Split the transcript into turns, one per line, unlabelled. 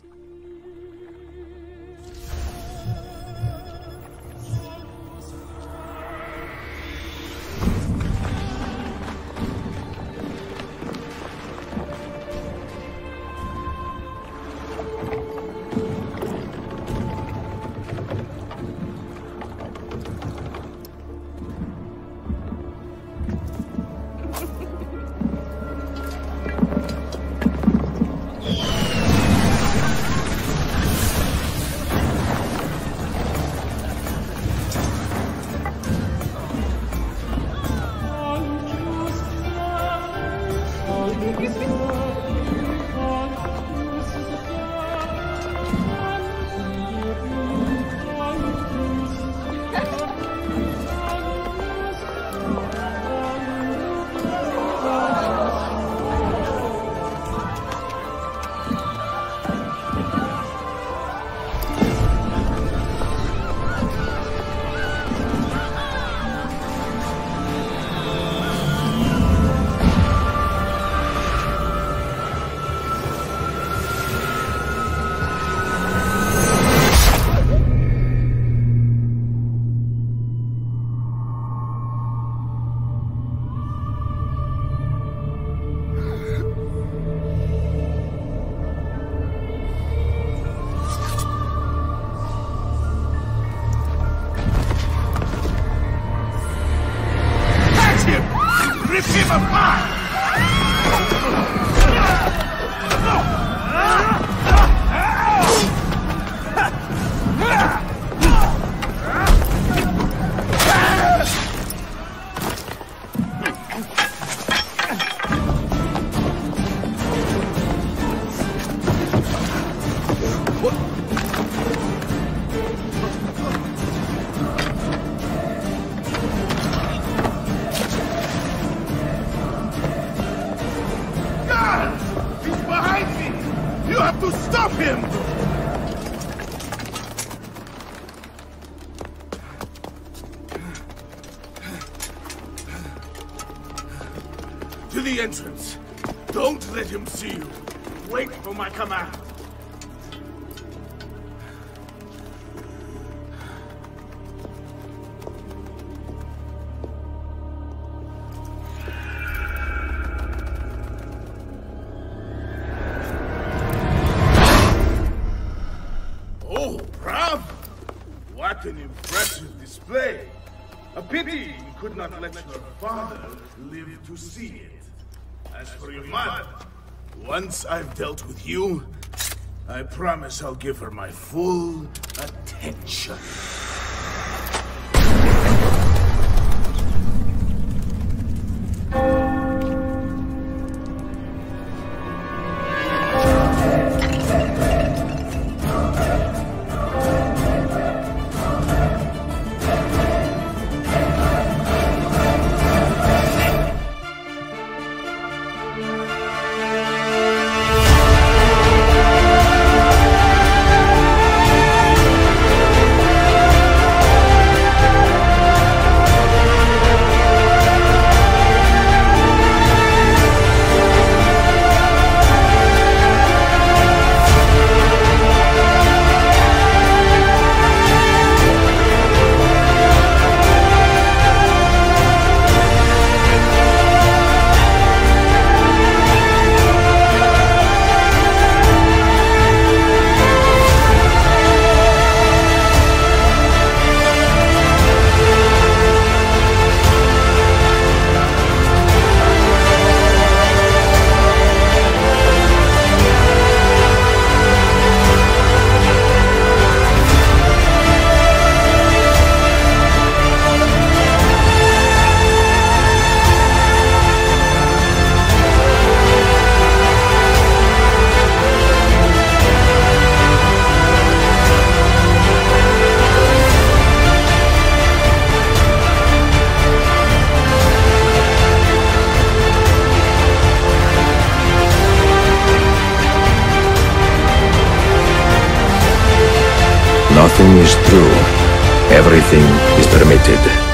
soon. Christmas. Give him apart! The entrance. Don't let him see you. Wait for my command. Oh, bravo! What an impressive display! A pity you could not let your father live to see it. As for your mother, once I've dealt with you, I promise I'll give her my full attention.
Nothing is true. Everything is permitted.